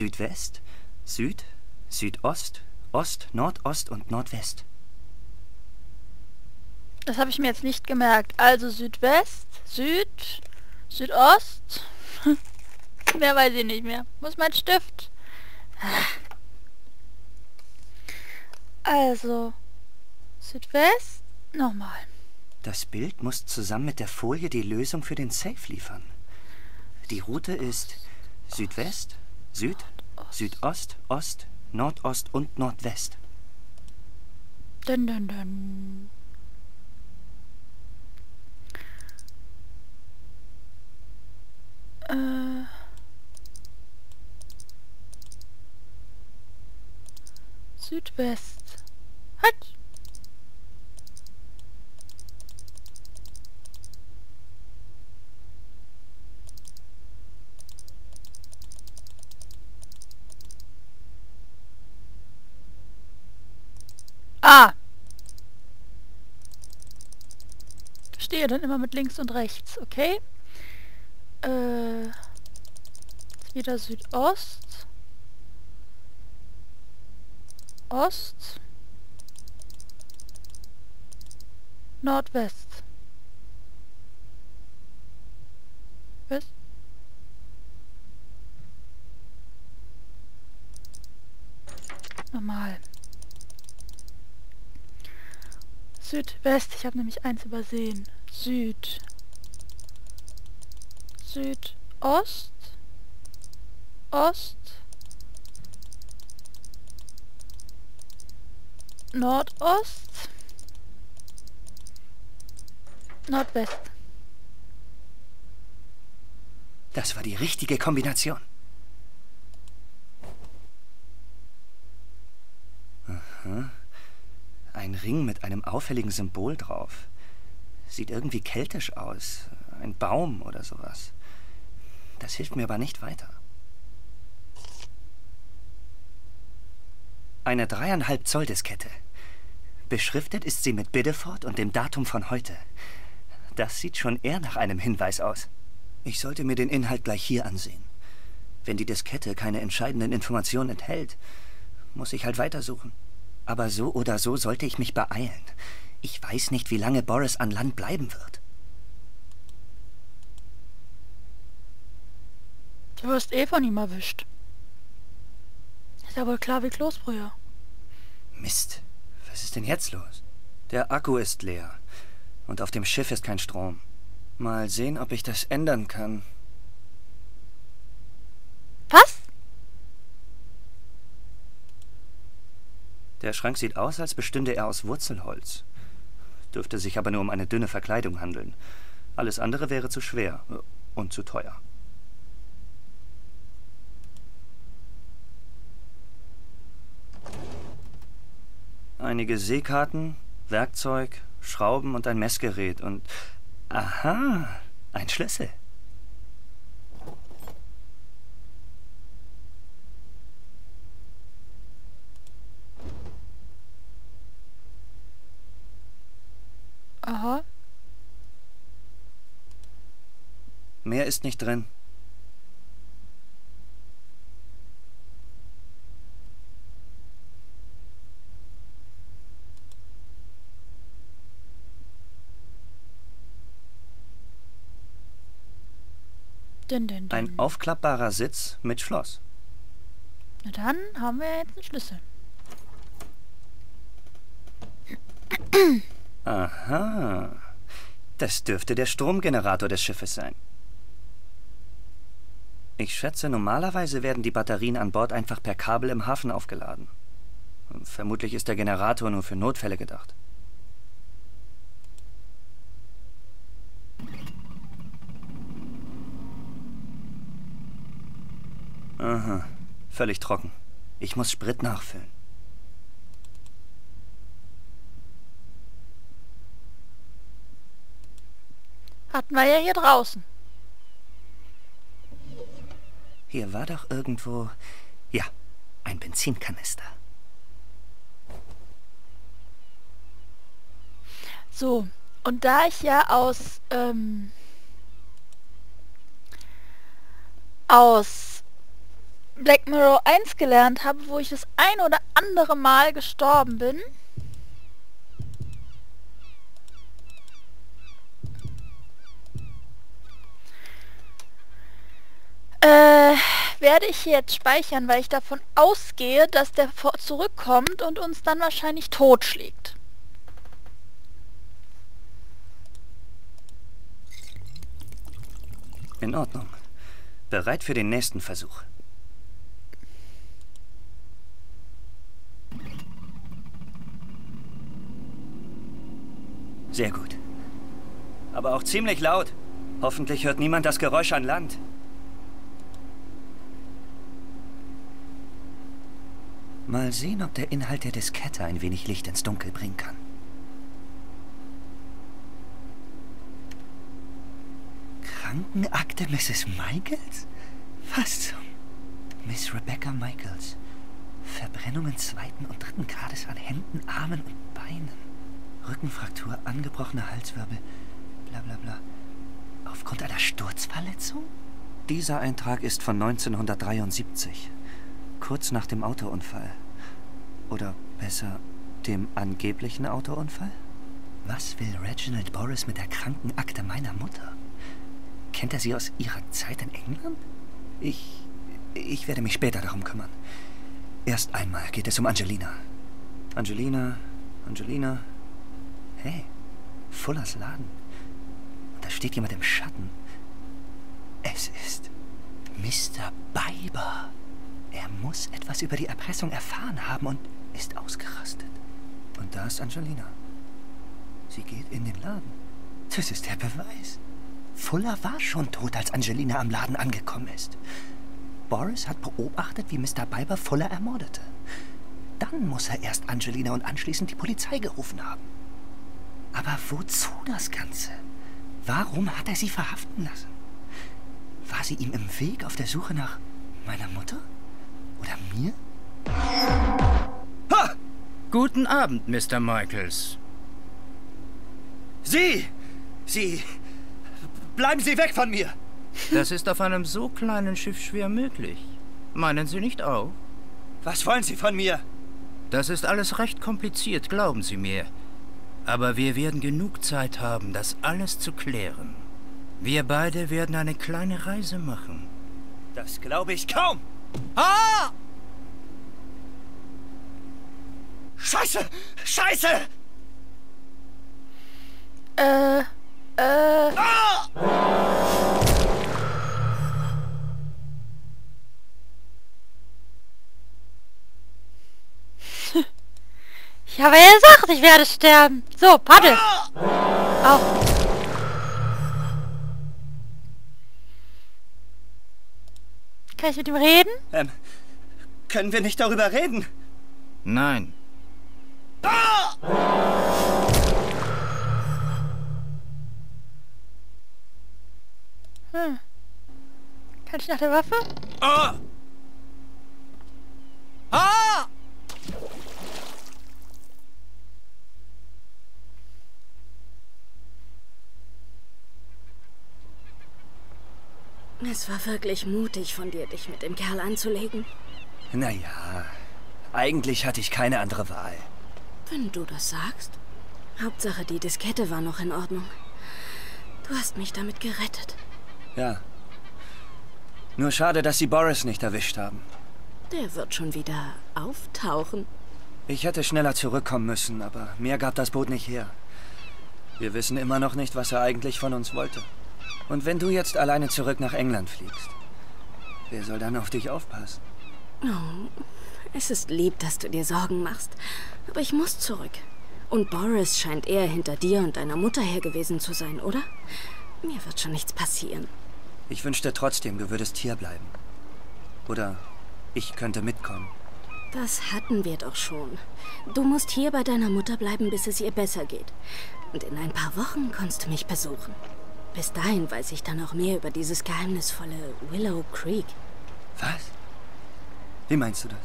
Südwest, Süd, Südost, Ost, Nordost und Nordwest. Das habe ich mir jetzt nicht gemerkt. Also Südwest, Süd, Südost. mehr weiß ich nicht mehr. Ist mein Stift? Also, Südwest, nochmal. Das Bild muss zusammen mit der Folie die Lösung für den Safe liefern. Die Route ist Südwest, Süd, Südost, Ost, Nordost und Nordwest. Dun, dun, dun. Äh. Südwest. Halt! Ah! Stehe dann immer mit links und rechts, okay? Äh, wieder Südost. Ost. Nordwest. West. Südwest. Ich habe nämlich eins übersehen. Süd. Südost. Ost. Nordost. Nordwest. Das war die richtige Kombination. Aha. Ein Ring mit einem auffälligen Symbol drauf. Sieht irgendwie keltisch aus. Ein Baum oder sowas. Das hilft mir aber nicht weiter. Eine dreieinhalb Zoll Diskette. Beschriftet ist sie mit Biddeford und dem Datum von heute. Das sieht schon eher nach einem Hinweis aus. Ich sollte mir den Inhalt gleich hier ansehen. Wenn die Diskette keine entscheidenden Informationen enthält, muss ich halt weitersuchen. Aber so oder so sollte ich mich beeilen. Ich weiß nicht, wie lange Boris an Land bleiben wird. Du wirst eh von ihm erwischt. Ist ja wohl klar wie Kloßbrühe. Mist. Was ist denn jetzt los? Der Akku ist leer. Und auf dem Schiff ist kein Strom. Mal sehen, ob ich das ändern kann. Was? Der Schrank sieht aus, als bestünde er aus Wurzelholz. Dürfte sich aber nur um eine dünne Verkleidung handeln. Alles andere wäre zu schwer äh, und zu teuer. Einige Seekarten, Werkzeug, Schrauben und ein Messgerät und... Aha, ein Schlüssel. Aha. Mehr ist nicht drin. Dun, dun, dun. Ein aufklappbarer Sitz mit Schloss. Na dann haben wir jetzt einen Schlüssel. Aha. Das dürfte der Stromgenerator des Schiffes sein. Ich schätze, normalerweise werden die Batterien an Bord einfach per Kabel im Hafen aufgeladen. Vermutlich ist der Generator nur für Notfälle gedacht. Aha, völlig trocken. Ich muss Sprit nachfüllen. Hatten wir ja hier draußen. Hier war doch irgendwo... Ja, ein Benzinkanister. So, und da ich ja aus, ähm, aus Black Mirror 1 gelernt habe, wo ich das ein oder andere Mal gestorben bin. Äh, werde ich jetzt speichern, weil ich davon ausgehe, dass der zurückkommt und uns dann wahrscheinlich totschlägt. In Ordnung. Bereit für den nächsten Versuch. Sehr gut. Aber auch ziemlich laut. Hoffentlich hört niemand das Geräusch an Land. Mal sehen, ob der Inhalt der Diskette ein wenig Licht ins Dunkel bringen kann. Krankenakte Mrs. Michaels? Was zum... Miss Rebecca Michaels. Verbrennungen zweiten und dritten Grades an Händen, Armen und Beinen. Rückenfraktur, angebrochene Halswirbel, bla bla bla. Aufgrund einer Sturzverletzung? Dieser Eintrag ist von 1973. Kurz nach dem Autounfall. Oder besser, dem angeblichen Autounfall? Was will Reginald Boris mit der Krankenakte meiner Mutter? Kennt er sie aus ihrer Zeit in England? Ich... ich werde mich später darum kümmern. Erst einmal geht es um Angelina. Angelina, Angelina. Hey, Fullers Laden. Und da steht jemand im Schatten. Es ist Mr. Biber. Er muss etwas über die Erpressung erfahren haben und ist ausgerastet. Und da ist Angelina. Sie geht in den Laden. Das ist der Beweis. Fuller war schon tot, als Angelina am Laden angekommen ist. Boris hat beobachtet, wie Mr. Biber Fuller ermordete. Dann muss er erst Angelina und anschließend die Polizei gerufen haben. Aber wozu das Ganze? Warum hat er sie verhaften lassen? War sie ihm im Weg auf der Suche nach meiner Mutter? Oder mir? Ha! Guten Abend, Mr. Michaels. Sie! Sie! Bleiben Sie weg von mir! Das ist auf einem so kleinen Schiff schwer möglich. Meinen Sie nicht auch? Was wollen Sie von mir? Das ist alles recht kompliziert, glauben Sie mir. Aber wir werden genug Zeit haben, das alles zu klären. Wir beide werden eine kleine Reise machen. Das glaube ich kaum! Ah! Scheiße! Scheiße! Äh, äh... Ah! Ich habe ja gesagt, ich werde sterben. So, paddel. Auf. Kann ich mit ihm reden? Ähm, können wir nicht darüber reden? Nein. Hm. Kann ich nach der Waffe? Ah! Ah! Es war wirklich mutig von dir, dich mit dem Kerl anzulegen. Naja, eigentlich hatte ich keine andere Wahl. Wenn du das sagst. Hauptsache, die Diskette war noch in Ordnung. Du hast mich damit gerettet. Ja. Nur schade, dass sie Boris nicht erwischt haben. Der wird schon wieder auftauchen. Ich hätte schneller zurückkommen müssen, aber mehr gab das Boot nicht her. Wir wissen immer noch nicht, was er eigentlich von uns wollte. Und wenn du jetzt alleine zurück nach England fliegst, wer soll dann auf dich aufpassen? Oh, es ist lieb, dass du dir Sorgen machst. Aber ich muss zurück. Und Boris scheint eher hinter dir und deiner Mutter her gewesen zu sein, oder? Mir wird schon nichts passieren. Ich wünschte trotzdem, du würdest hier bleiben. Oder ich könnte mitkommen. Das hatten wir doch schon. Du musst hier bei deiner Mutter bleiben, bis es ihr besser geht. Und in ein paar Wochen kannst du mich besuchen. Bis dahin weiß ich dann auch mehr über dieses geheimnisvolle Willow Creek. Was? Wie meinst du das?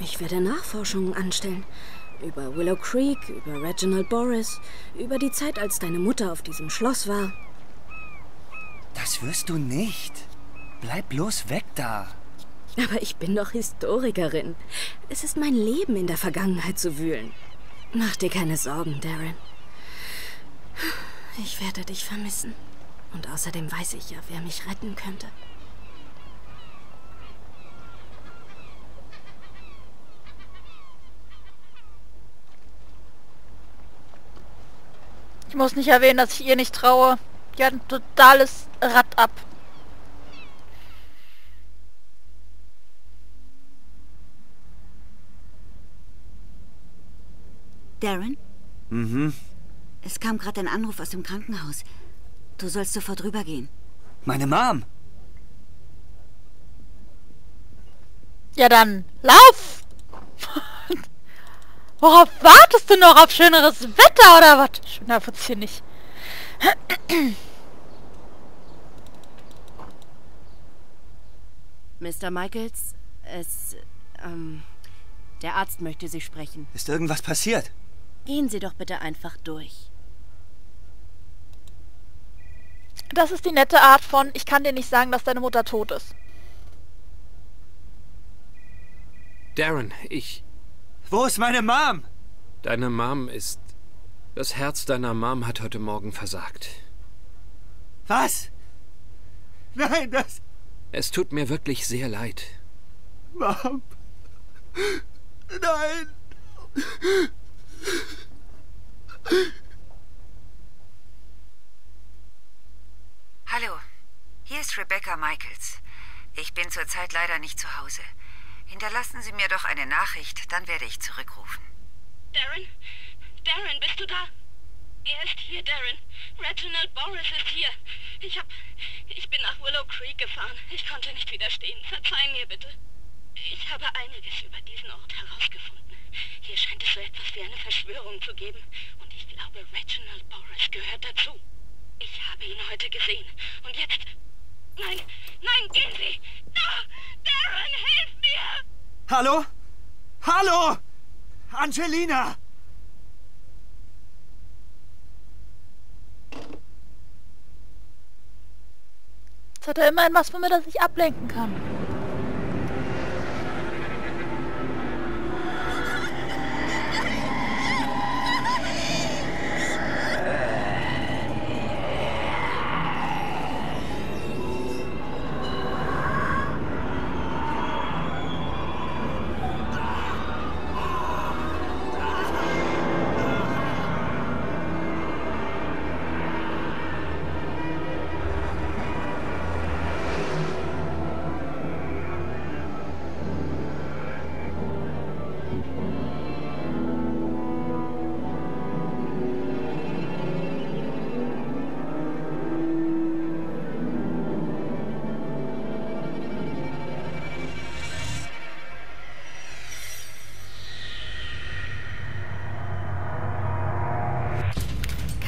Ich werde Nachforschungen anstellen. Über Willow Creek, über Reginald Boris, über die Zeit, als deine Mutter auf diesem Schloss war. Das wirst du nicht. Bleib bloß weg da. Aber ich bin doch Historikerin. Es ist mein Leben, in der Vergangenheit zu wühlen. Mach dir keine Sorgen, Darren. Ich werde dich vermissen. Und außerdem weiß ich ja, wer mich retten könnte. Ich muss nicht erwähnen, dass ich ihr nicht traue. Die hat ein totales Rad ab. Darren? Mhm. Es kam gerade ein Anruf aus dem Krankenhaus. Du sollst sofort rübergehen. Meine Mom. Ja dann, lauf! Worauf wartest du noch? Auf schöneres Wetter oder was? Schöner wird's hier nicht. Mr. Michaels, es... Ähm, der Arzt möchte Sie sprechen. Ist irgendwas passiert? Gehen Sie doch bitte einfach durch. Das ist die nette Art von, ich kann dir nicht sagen, dass deine Mutter tot ist. Darren, ich... Wo ist meine Mom? Deine Mom ist... Das Herz deiner Mom hat heute Morgen versagt. Was? Nein, das... Es tut mir wirklich sehr leid. Mom. Nein. Hallo, hier ist Rebecca Michaels. Ich bin zurzeit leider nicht zu Hause. Hinterlassen Sie mir doch eine Nachricht, dann werde ich zurückrufen. Darren? Darren, bist du da? Er ist hier, Darren. Reginald Boris ist hier. Ich hab... Ich bin nach Willow Creek gefahren. Ich konnte nicht widerstehen. Verzeih mir bitte. Ich habe einiges über diesen Ort herausgefunden. Hier scheint es so etwas wie eine Verschwörung zu geben. Und ich glaube, Reginald Boris gehört dazu. Ich habe ihn heute gesehen. Und jetzt... Nein, nein, gehen Sie! Da! Darren, hilf mir! Hallo? Hallo? Angelina! Jetzt hat er immerhin was, womit er sich ablenken kann.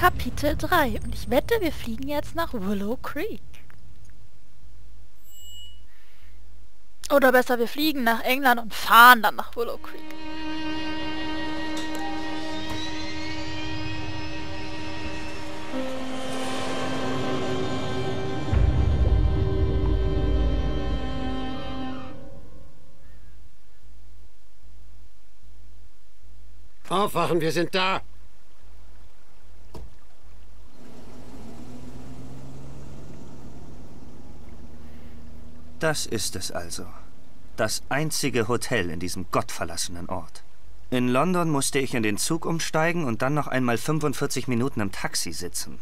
Kapitel 3 und ich wette, wir fliegen jetzt nach Willow Creek. Oder besser, wir fliegen nach England und fahren dann nach Willow Creek. Aufwachen, wir sind da. Das ist es also. Das einzige Hotel in diesem gottverlassenen Ort. In London musste ich in den Zug umsteigen und dann noch einmal 45 Minuten im Taxi sitzen.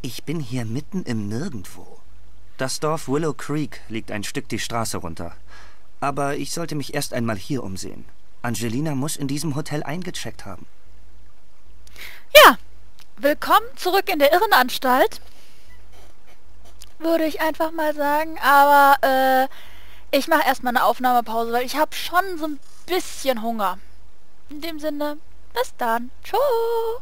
Ich bin hier mitten im Nirgendwo. Das Dorf Willow Creek liegt ein Stück die Straße runter. Aber ich sollte mich erst einmal hier umsehen. Angelina muss in diesem Hotel eingecheckt haben. Ja, willkommen zurück in der Irrenanstalt. Würde ich einfach mal sagen. Aber äh, ich mache erstmal eine Aufnahmepause, weil ich habe schon so ein bisschen Hunger. In dem Sinne, bis dann. Tschüss.